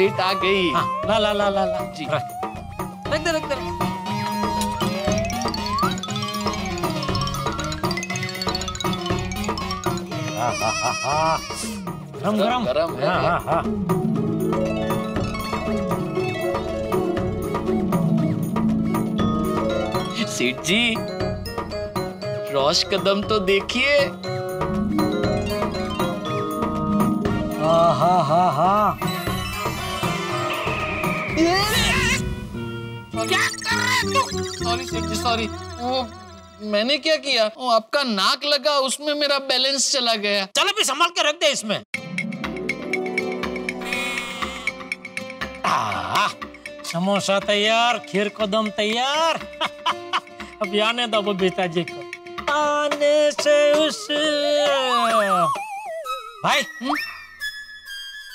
Plate आ गई हाँ ला ला ला ला ला जी। रख रख दे रख दे। हाँ, हाँ, हाँ, हाँ। गरम गरम गरम है। हाँ हाँ हाँ सेठ जी रोश कदम तो देखिए हाँ हाँ हाँ हाँ क्या कर रहे तू? सॉरी सेठ जी सॉरी वो मैंने क्या किया? वो आपका नाक लगा उसमें मेरा बैलेंस चला गया। चलो भी संभाल के रख दे इसमें। समोसा तैयार खीर कदम तैयार। अब आने दो बबीता जी को। आने से उस भाई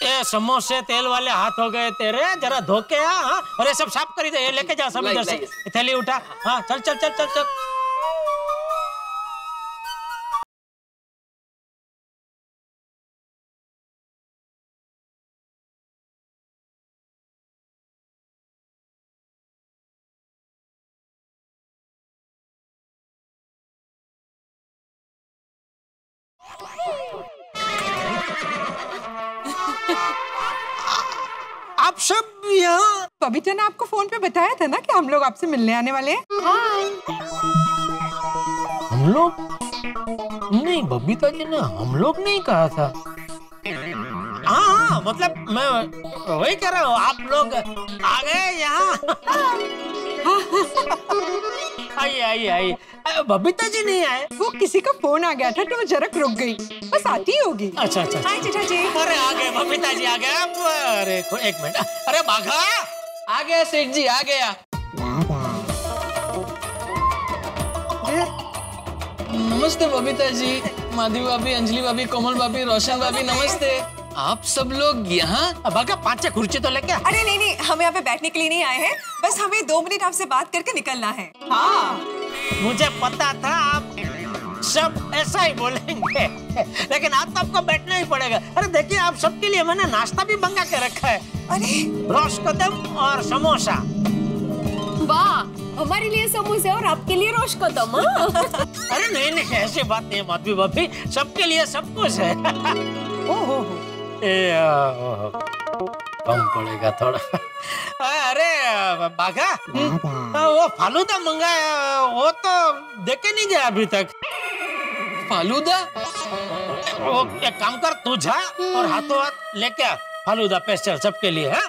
ये समोसे तेल वाले हाथ हो गए तेरे जरा धो के आ हाँ? और ये सब साफ़ करी दे लेके जा सब इधर से। थैली उठा। हाँ चल चल चल चल चल। आप सब यहाँ बबीता ने आपको फ़ोन पे बताया था ना कि हम लोग आपसे मिलने आने वाले हैं। हम लोग? नहीं बबीता जी ने हम लोग नहीं कहा था। हाँ हाँ मतलब मैं वही कह रहा हूँ आप लोग आ गए यहाँ आइए आइए आइए। अ, बबीता जी नहीं आए? वो किसी का फ़ोन आ गया था तो वो जरक रुक गई। बस आती होगी। अच्छा अच्छा हाय जेठा जी अरे आ गए बबीता जी आ गए। अरे एक मिनट। अरे बाघा! आ गया सेठ जी आ गया। नमस्ते बबीता जी माधवी भाभी अंजलि भाभी कोमल भाभी रोशन भाभी नमस्ते। आप सब लोग यहाँ बाघा पाँच छह कुर्सी तो लेके अरे नहीं नहीं हम यहाँ पे बैठने के लिए नहीं आए हैं। बस हमें दो मिनट आपसे बात करके निकलना है। हाँ। मुझे पता था आप सब ऐसा ही बोलेंगे। लेकिन आज तो आपको बैठना ही पड़ेगा। अरे देखिए आप सबके लिए मैंने नाश्ता भी मंगा के रखा है। अरे। रोश कदम और समोसा। वाह हमारे लिए समोसे और आपके लिए रोश कदम हाँ? अरे नहीं नहीं ऐसी बात नहीं है माधवी भाभी। सबके लिए सब कुछ है। ओहो, कम पड़ेगा थोड़ा। अरे बाघा। वो फालूदा मंगाया वो तो देखे नहीं गया अभी तक। फालूदा? वो एक काम कर तू जा और हाथों हाथ लेके आ। फालूदा पेस्टल सबके लिए है?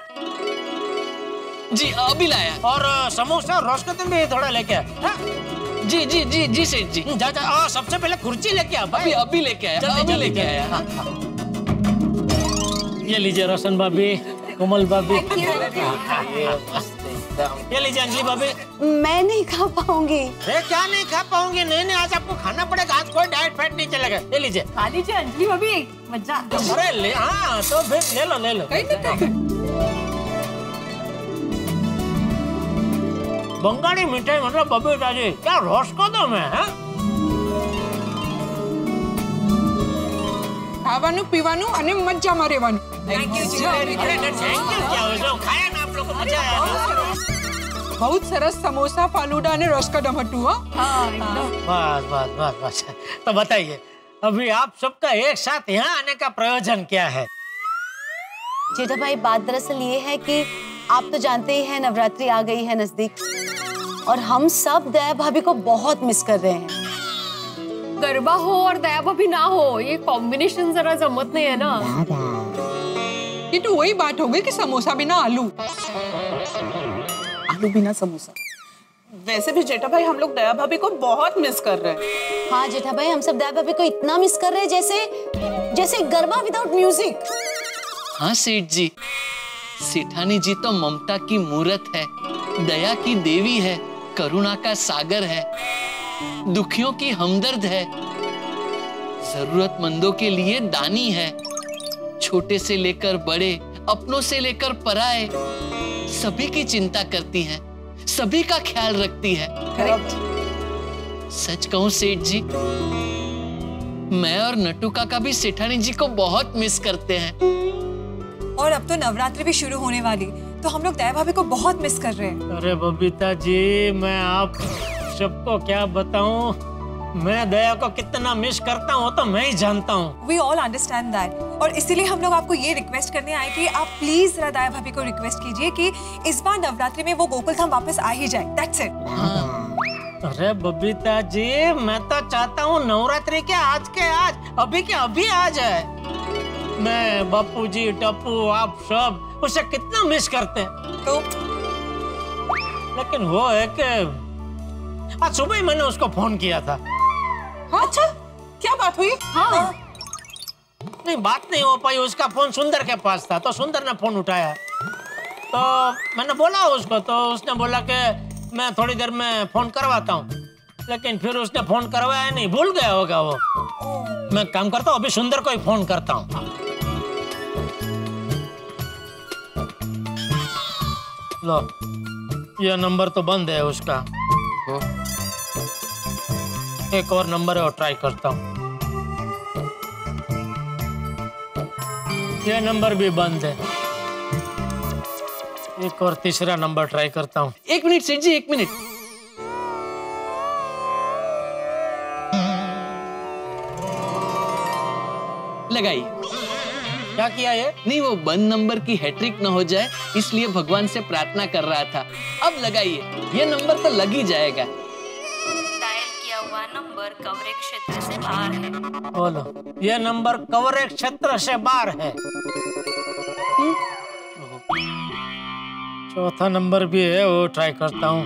जी अभी लाया। और समोसा और रोश कदम भी थोड़ा लेके हाँ? जी जी जी जी सेठ जी। जा जा सबसे पहले कुर्सी लेके आ भाई। अभी लेके आया। अभी लेके आया हाँ। ये लीजिए रोशन भाभी कोमल भाभी। ये लीजिए अंजलि भाभी। मैं नहीं खा पाऊँगी। अरे क्या नहीं खा पाऊँगी? नहीं नहीं आज आपको खाना पड़ेगा। आज कोई डाइट फैट नहीं चलेगा। ये लीजिए। खा लीजिए अंजलि भाभी मज़ा अरे ले हाँ तो फिर ले लो ले लो। तो। बंगाली मिठाई मतलब बबी दादी क्या रोश को दो तो मैं है? ખાવાનું પીવાનું અને મજામાં રહેવાનું थैंक यू जी અરે થેન્ક યુ क्या हो जाओ खाया ना आप लोग को मजा आया બહુ જ સરસ સમોસા ફાલુડા અને રસકદમ હતું હા बस बस बस बस तो बताइए अभी आप सबका एक साथ यहाँ आने का प्रयोजन क्या है जेठा भाई बात दरअसल ये है कि आप तो जानते ही हैं नवरात्रि आ गई है नजदीक और हम सब दया भाभी को बहुत मिस कर रहे हैं गरबा हो और दया भाभी ना हो ये कॉम्बिनेशन जरा जमत नहीं है ना। ये तो वही बात हो गई कि समोसा बिना आलू। आलू बिना समोसा। वैसे भी जेठा भाई हम लोग दया भाभी को बहुत मिस कर रहे हैं। हाँ जेठा भाई हम सब दया भाभी को इतना मिस कर रहे हैं जैसे जैसे गरबा विदाउट म्यूज़िक हाँ सेठ जी। सेठानी जी तो ममता की मूरत है दया की देवी है करुणा का सागर है। दुखियों की हमदर्द है। जरूरतमंदों के लिए दानी है। छोटे से लेकर बड़े अपनों से लेकर पराए सभी की चिंता करती है सभी का ख्याल रखती है। सच कहूँ सेठ जी मैं और नटू काका भी सेठानी जी को बहुत मिस करते हैं। और अब तो नवरात्रि भी शुरू होने वाली तो हम लोग दया भाभी को बहुत मिस कर रहे हैं। अरे बबीता जी मैं आप सबको क्या बताऊँ? मैं दया को कितना मिस करता हूँ तो मैं ही जानता हूँ। वी ऑल अंडरस्टैंड दैट और इसीलिए हम लोग आपको ये रिक्वेस्ट करने आए कि आप प्लीज़ जरा दया भाभी को रिक्वेस्ट कीजिए कि इस बार नवरात्रि में वो गोकुल धाम वापस आ ही जाए। दैट्स इट अरे बबीता जी मैं तो चाहता हूँ नवरात्रि के आज के आज अभी के अभी आ जाए। मैं बापू जी टप्पू आप सब उसे कितना मिस करते हैं। तो लेकिन वो है कि आज सुबह ही मैंने उसको फ़ोन किया था। हाँ? अच्छा क्या बात हुई? हाँ। नहीं बात नहीं हो पाई उसका फ़ोन सुंदर के पास था तो सुंदर ने फ़ोन उठाया। तो मैंने बोला उसको तो उसने बोला कि मैं थोड़ी देर में फ़ोन करवाता हूँ। लेकिन फिर उसने फ़ोन करवाया नहीं भूल गया होगा वो। मैं काम करता हूँ अभी सुंदर को ही फ़ोन करता हूँ। लो ये नंबर तो बंद है उसका। एक और नंबर है और ट्राई करता हूँ। ये नंबर भी बंद है। एक और तीसरा नंबर ट्राई करता हूँ। एक मिनट, सेठ जी, एक मिनट। लगाई क्या किया ये? नहीं, वो बंद नंबर की हैट्रिक न हो जाए, इसलिए भगवान से प्रार्थना कर रहा था। अब लगाइए। ये नंबर तो लग ही जाएगा। नंबर कवरेज क्षेत्र से बाहर है। बोलो ये नंबर कवरेज क्षेत्र से बाहर है। चौथा नंबर भी है वो ट्राई करता हूँ।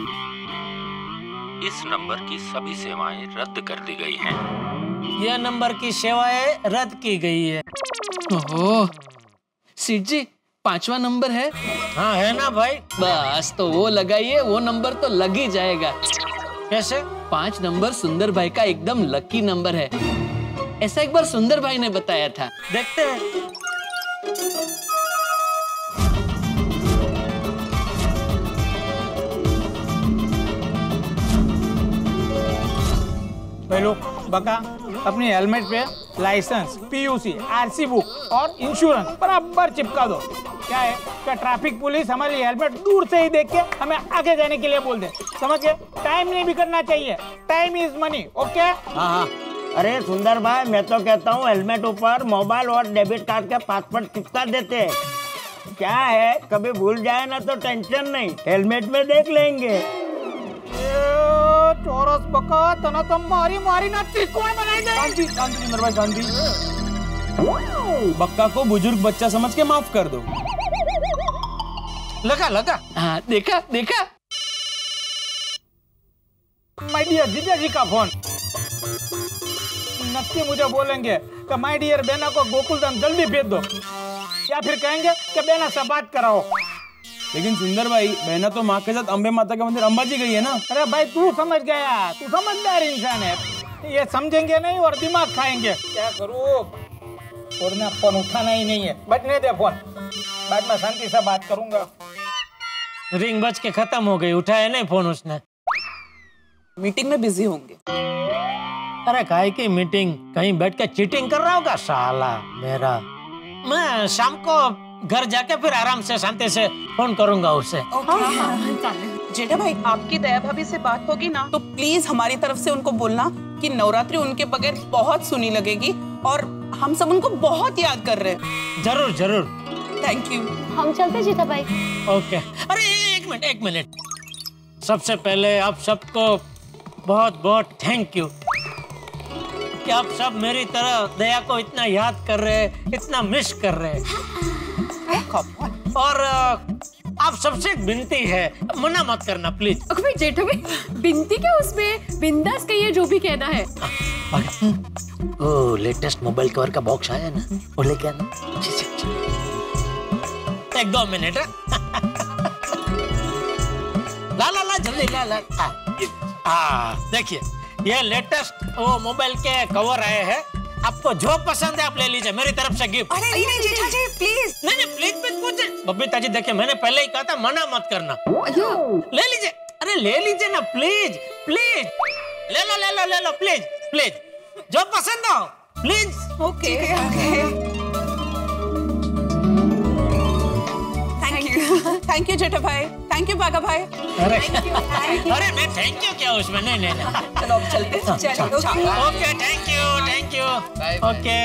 इस नंबर की सभी सेवाएँ रद्द कर दी गई हैं। यह नंबर की सेवाएँ रद्द की गई है। ओहो सेठ जी पांचवा नंबर है? हाँ है ना भाई? बस तो वो लगाइए वो नंबर तो लग ही जाएगा। कैसे? पाँच नंबर सुंदर भाई का एकदम लकी नंबर है। ऐसा एक बार सुंदर भाई ने बताया था। देखते हैं। पहलो बका, अपनी हेलमेट पे लाइसेंस पीयूसी आरसी बुक और इंश्योरेंस बराबर चिपका दो। क्या है? क्या ट्रैफ़िक पुलिस हमारी हेलमेट दूर से ही देख के हमें आगे जाने के लिए बोल दे? समझ गए? टाइम नहीं बिगड़ना चाहिए। टाइम इज़ मनी ओके हाँ हाँ। अरे सुंदर भाई मैं तो कहता हूँ हेलमेट ऊपर मोबाइल और डेबिट कार्ड के पासवर्ड चिपका देते हैं। क्या है? कभी भूल जाए ना तो टेंशन नहीं। हेलमेट में देख लेंगे। चौरस बका तना तो मारी मारी ना त्रिकोण बनाई दे। शांति शांति सुंदर भाई शांति बक्का को बुज़ुर्ग बच्चा समझ के माफ़ कर दो। लगा लगा। हाँ देखा देखा। माय डियर जीजा जी का फ़ोन नक्की मुझे बोलेंगे कि माय डियर बेना को गोकुल धाम जल्दी भेज दो। या फिर कहेंगे कि बेना से बात कराओ। लेकिन सुंदर भाई बहना तो माँ के साथ अम्बे माता के मंदिर अंबाजी गई है ना? अरे भाई तू समझ गया। तू समझदार इंसान है। ये समझेंगे नहीं और दिमाग खाएँगे। क्या करूँ? और ना फ़ोन उठाना ही नहीं है। बचने दे फ़ोन बाद में शांति से बात करूँगा। रिंग बज के खत्म हो गई उठाया नहीं फ़ोन उसने। मीटिंग में बिज़ी होंगे। अरे काहे की मीटिंग कहीं बैठ के चीटिंग कर रहा होगा साला मेरा। मैं शाम को घर जाके फिर आराम से शांति से फ़ोन करूँगा उसे। जेठा भाई आपकी दया भाभी से बात होगी ना तो प्लीज़ हमारी तरफ़ से उनको बोलना कि नवरात्रि उनके बगैर बहुत सुनी लगेगी और हम सब उनको बहुत याद कर रहे हैं। ज़रूर ज़रूर। थैंक यू हम चलते जीता भाई। ओके अरे मिनट एक मिनट। सबसे पहले आप सबको बहुत बहुत थैंक यू कि आप सब मेरी तरह दया को इतना याद कर रहे हैं इतना मिस कर रहे हैं। और आप सबसे एक विनती है मना मत करना प्लीज़ भाई जेठा भाई बिनती क्या उसमें? बिंदास कहिए जो भी कहना है। ओ लेटेस्ट मोबाइल कवर का बॉक्स आया ना? वो लेके आना एक दो मिनट हाँ, देखिए ये लेटेस्ट वो मोबाइल के कवर आए हैं आपको जो पसंद है आप ले लीजिए मेरी तरफ़ से गिफ्ट अरे नहीं नहीं जेठा जी प्लीज़ नहीं नहीं प्लीज़ प्लीज़ पूछे बबीता जी देखिए मैंने पहले ही कहा था मना मत करना ले लीजिए अरे ले लीजिए ना प्लीज़ प्लीज़ ले लो ले लो ले लो प्लीज़ प्लीज़ जो पसंद हो please okay okay thank you thank you Jetha bhai thank you बागा भाई अरे अरे मैं थैंक यू क्या उसमें? नहीं नहीं नहीं। चलो अब चलते हैं। Okay. Thank you thank you okay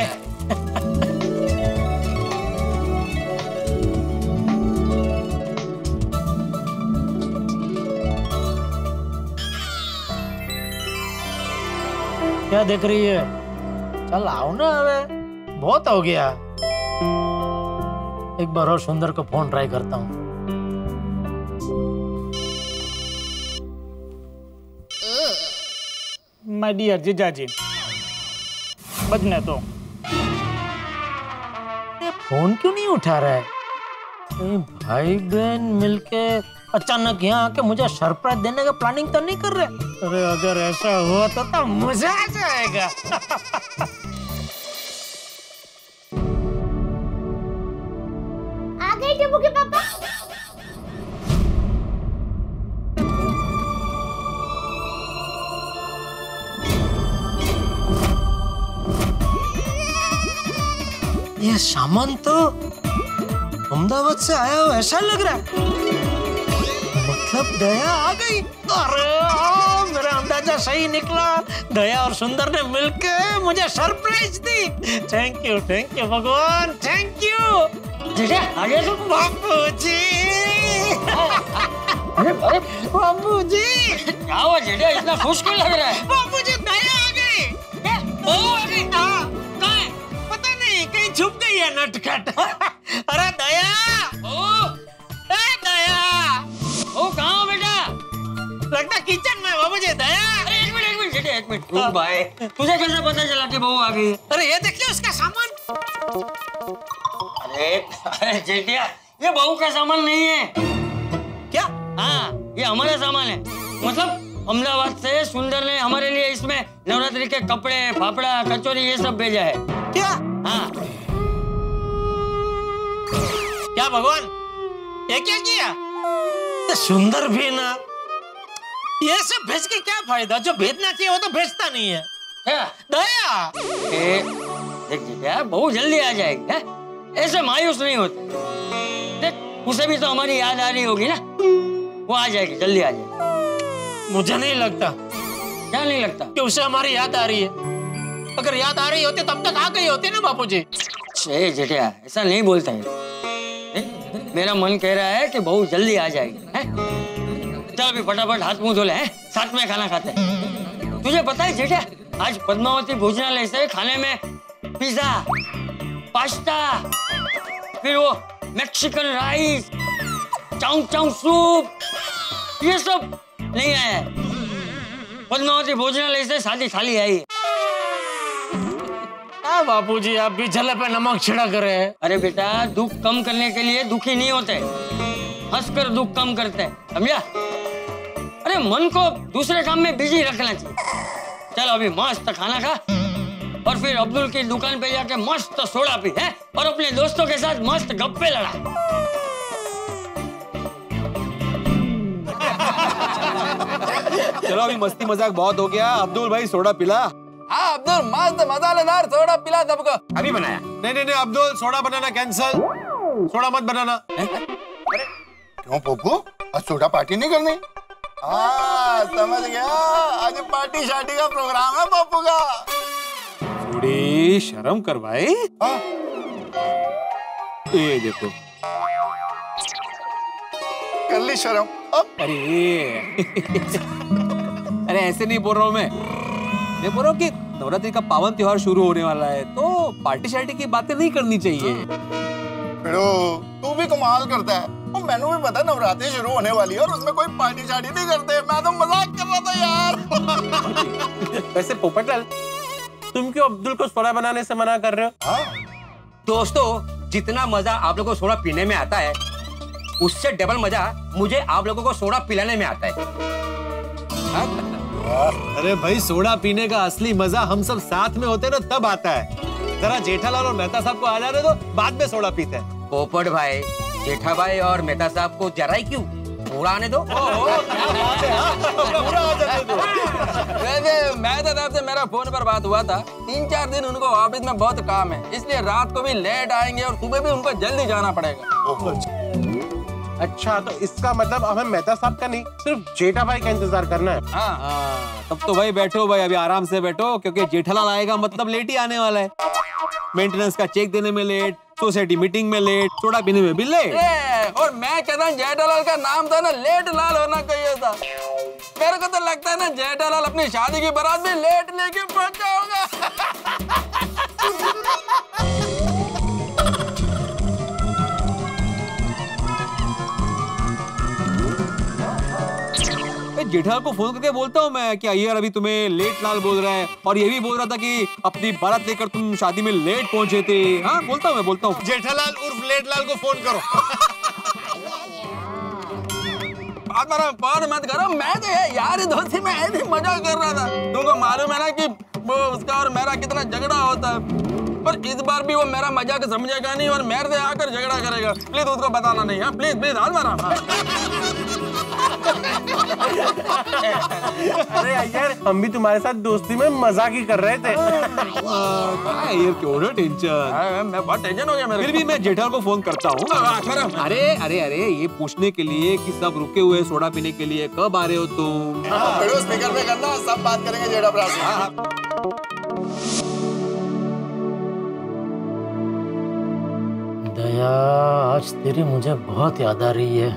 क्या देख रही है? चल आओ ना अबे। बहुत हो गया। एक बार और सुंदर को फ़ोन ट्राई करता हूँ। माय डियर जीजाजी बजने तो फ़ोन क्यों नहीं उठा रहा है भाई बहन मिलके अचानक यहाँ आके मुझे सरप्राइज़ देने का प्लानिंग तो नहीं कर रहे अरे अगर ऐसा हुआ तो, तो मज़ा आ जाएगा आ गए के पापा ये सामान तो अहमदाबाद से आया हो ऐसा लग रहा है। मतलब दया आ गई। अरे मेरा अंदाज़ा सही निकला। दया और सुंदर ने मिलके मुझे सरप्राइज़ दी। थैंक यू थैंक यू भगवान थैंक यू आगे बापू जी अरे बापू जी क्या हुआ जीजा इतना खुश क्यों लग रहा है? बापू जी दया आ गई। ओ आ गई है नटखट। अरे दया। ओ ए दया। ओ कहाँ हो बेटा? लगता किचन में बाबू जी दया। अरे एक मिनट एक मिनट एक मिनट। रुक भाई तुझे कैसे पता चला कि बहू आ गई? अरे ये देखिए उसका सामान। अरे अरे जेठिया ये बहू का सामान नहीं है। क्या? हाँ ये हमारा सामान है। मतलब अहमदाबाद से सुंदर ने हमारे लिए इसमें नवरात्रि के कपड़े फाफड़ा कचौरी ये सब भेजा है। क्या? हाँ। क्या भगवान? ये क्या किया? सुंदर भी ना। ये सब भेज के क्या फ़ायदा? जो भेजना चाहिए वो तो भेजता नहीं है। दया। देख जीजा बहुत जल्दी आ जाएगी है? ऐसे मायूस नहीं होते। देख उसे भी तो हमारी याद आ रही होगी ना। वो आ जाएगी जल्दी आ जाएगी। मुझे नहीं लगता क्या नहीं लगता? कि उसे हमारी याद आ रही है। अगर याद आ रही होती तब तक आ गई होती ना बापू जी ऐसा नहीं बोलता है? मेरा मन कह रहा है कि बहुत जल्दी आ जाएगी है? चल अभी फटाफट हाथ मुँह धो ले, हैं? साथ में खाना खाते हैं तुझे पता है जेठिया आज पद्मावती भोजनालय से खाने में पिज्जा, पास्ता, फिर वो Mexican rice, chow chow soup, ये सब नहीं आया है पद्मावती भोजनालय से सादी थाली आई है हाँ बापूजी आप भी जले पे नमक छिड़क रहे हैं। अरे बेटा दुख कम करने के लिए दुखी नहीं होते। हंसकर दुख कम करते हैं समझा? अरे मन को दूसरे काम में बिज़ी रखना चाहिए। चलो अभी मस्त खाना खा और फिर अब्दुल की दुकान पे जाके मस्त सोडा पी है? और अपने दोस्तों के साथ मस्त गप्पे लड़ा। चलो अभी मस्ती मज़ाक बहुत हो गया। अब्दुल भाई सोडा पिला। हाँ अब्दुल मस्त मसालेदार सोडा पिला सबको। अभी बनाया। नहीं नहीं नहीं अब्दुल सोडा बनाना कैंसल सोडा मत बनाना। क्यों पप्पू आज सोडा पार्टी नहीं करनी? हाँ समझ गया। आज पार्टी शार्टी का प्रोग्राम है पप्पू का। थोड़ी शर्म कर भाई ये देखो। कर ली शर्म। अब। अरे। अरे ऐसे नहीं बोल रहा हूँ मैं। मैं बोल रहा हूँ कि नवरात्रि का पावन त्योहार शुरू होने वाला है तो पार्टी शार्टी की बातें नहीं करनी चाहिए। तू भी कमाल करता है। मैंने भी पता नवरात्रि शुरू होने वाली है और उसमें कोई पार्टी शार्टी नहीं करते। मैं तो मज़ाक कर रहा था यार। वैसे पोपटलाल तुम क्यों अब्दुल को सोडा बनाने से मना कर रहे हो? दोस्तों जितना मज़ा आप लोगों को सोडा पीने में आता है उससे डबल मज़ा मुझे आप लोगों को सोडा पिलाने में आता है? अरे भाई सोडा पीने का असली मज़ा हम सब साथ में होते हैं ना तब आता है। जरा जेठालाल और मेहता साहब को आ जाने दो बाद में सोडा पीते हैं। पोपट भाई जेठा भाई और मेहता साहब को जरा ही क्यों? पूरा आने दो। वैसे मेहता साहब से मेरा फ़ोन पर बात हुआ था। तीन चार दिन उनको ऑफ़िस में बहुत काम है इसलिए रात को भी लेट आएँगे और सुबह भी उनको जल्दी जाना पड़ेगा। अच्छा तो इसका मतलब हमें मेहता साहब का नहीं सिर्फ़ जेठा भाई का इंतज़ार करना है। हाँ, तब तो भाई बैठो भाई अभी आराम से बैठो क्योंकि जेठालाल आएगा मतलब लेट ही आने वाला है। मेंटेनेंस का चेक देने में लेट सोसाइटी मीटिंग में लेट सोडा पीने में भी लेट और मैं कहता हूँ जेठालाल का नाम था ना लेट लाल होना चाहिए था। मेरे को तो लगता है ना जेठालाल अपनी शादी की बारात में लेट लेके पहुँचा होगा। जेठालाल को फ़ोन करके बोलता हूँ मैं कि अय्यर अभी तुम्हें लेट लाल बोल रहा है और ये भी बोल रहा था कि अपनी बारात लेकर तुम शादी में लेट पहुँचे थे। हाँ बोलता हूँ मैं बोलता हूँ। जेठालाल उर्फ़ लेट लाल को फ़ोन करो। पार मत करो मैं तो यार दोस्ती में ऐसे मज़ा कर रहा था। तुमको मालूम है ना कि वो उसका और मेरा कितना झगड़ा होता है। पर इस बार भी वो मेरा मज़ाक समझेगा नहीं और मेरे से आकर झगड़ा करेगा। प्लीज़ उसको बताना नहीं है प्लीज़ प्लीज़ हाथ मारा। अरे यार हम भी तुम्हारे साथ दोस्ती में मज़ाक ही कर रहे थे। अय्यर क्यों ना टेंशन? मैं बहुत टेंशन हो गया मेरे फिर भी मैं जेठालाल को फ़ोन करता हूँ। अरे अरे अरे ये पूछने के लिए कि सब रुके हुए सोडा पीने के लिए कब आ रहे हो तुम? स्पीकर पे करना सब बात करेंगे जेठा दया आज तेरी मुझे बहुत याद आ रही है।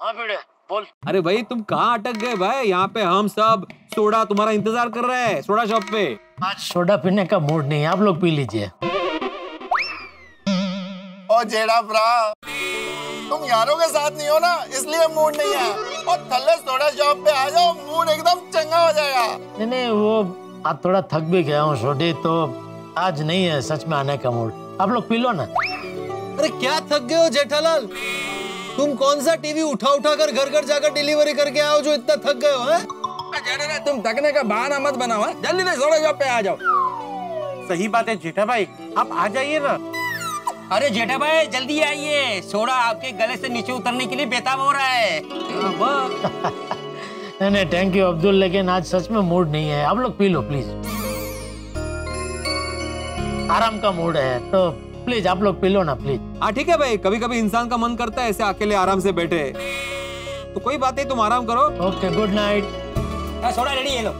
हाँ बेटे बोल। अरे भाई तुम कहाँ अटक गए भाई? यहाँ पे हम सब सोडा तुम्हारा इंतज़ार कर रहे हैं सोडा शॉप पे। आज सोडा पीने का मूड नहीं है आप लोग पी लीजिए। और जेड़ा भरा तुम यारों के साथ नहीं हो ना इसलिए मूड नहीं है। और थल्ले सोडा शॉप पे आ जाओ मूड एकदम चंगा हो जाएगा। नहीं नहीं वो आज थोड़ा थक भी गया हूँ सोडी तो आज नहीं है सच में आने का मूड। आप लोग पी लो ना। अरे क्या थक गए हो जेठालाल? तुम कौन सा टीवी उठा उठा कर घर घर जाकर डिलीवरी करके आओ जो इतना थक गए हो तुम थकने का बहाना मत बनाओ? जल्दी से सोडा शॉप पे आ जाओ। सही बात है जेठा भाई। आप आ जाइए ना। अरे जेठा भाई जल्दी आइए। सोडा आपके गले से नीचे उतरने के लिए बेताब हो रहा है। नहीं नहीं थैंक यू अब्दुल लेकिन आज सच में मूड नहीं है। आप लोग पी लो प्लीज़ आराम का मूड है तो प्लीज़ आप लोग पी लो ना प्लीज़ हाँ ठीक है भाई. कभी कभी इंसान का मन करता है ऐसे अकेले आराम से बैठे. तो कोई बात नहीं तुम आराम करो. Okay good night soda ready है लो.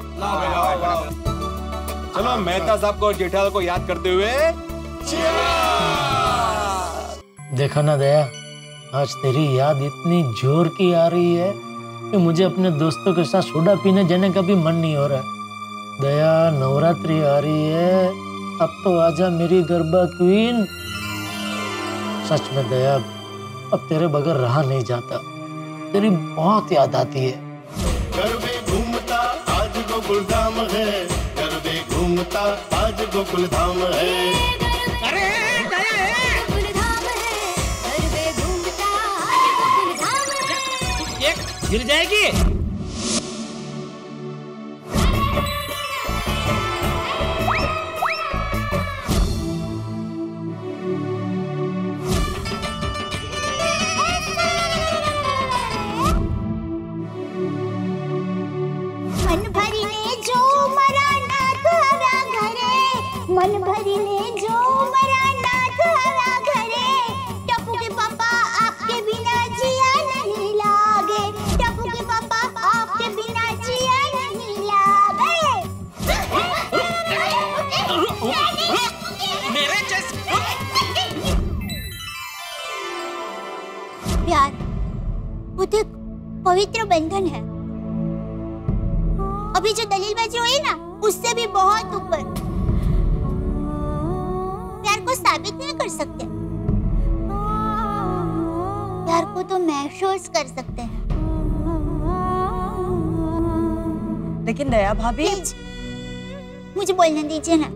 चलो मेहता साहब को और जेठालाल को याद करते हुए. देखा ना दया आज तेरी याद इतनी ज़ोर की आ रही है कि मुझे अपने दोस्तों के साथ सोडा पीने जाने का भी मन नहीं हो रहा है। दया नवरात्रि आ रही है। अब तो आजा मेरी गरबा क्वीन। सच में दया अब तेरे बगैर रहा नहीं जाता। तेरी बहुत याद आती है। गरबे घूमता आज गोकुल धाम है। गरबे घूमता आज गोकुल धाम है। अरे गिर जाएगी। मन भरीने जो मरा नाथ हरा घरे के पापा आपके बिना जिया नहीं लागे। टप्पू के पापा आपके बिना जिया नहीं लागे। मेरे जैसे प्यार तो पवित्र बंधन है। अभी जो दलीलबाजी हुई ना उससे भी बहुत ऊपर। सकते प्यार को तो महसूस कर सकते हैं। लेकिन दया भाभी? मुझे बोलने दीजिए ना।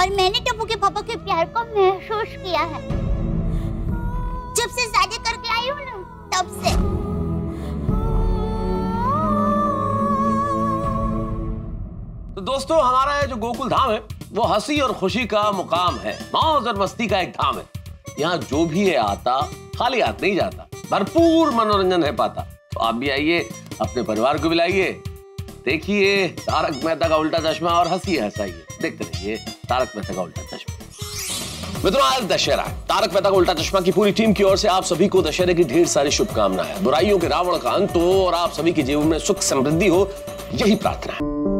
और मैंने टप्पू के पापा के प्यार को महसूस किया है। जब से शादी करके आई हूँ ना तब से। तो दोस्तों हमारा ये जो गोकुल धाम है वो हँसी और खुशी का मुकाम है। मौज और मस्ती का एक धाम है। यहाँ जो भी है आता, खाली हाथ नहीं जाता। भरपूर मनोरंजन है पाता। तो आप भी आइए, अपने परिवार को भी लाइए। देखिए, तारक मेहता का उल्टा चश्मा और हँसी हंसाइए। देखते रहिए, तारक मेहता का उल्टा चश्मा। मित्रों, आज दशहरा है। तारक मेहता का उल्टा चश्मा की पूरी टीम की ओर से आप सभी को दशहरे की ढेर सारी शुभकामनाएँ। बुराइयों के रावण का अंत हो और आप सभी के जीवन में सुख समृद्धि हो, यही प्रार्थना है।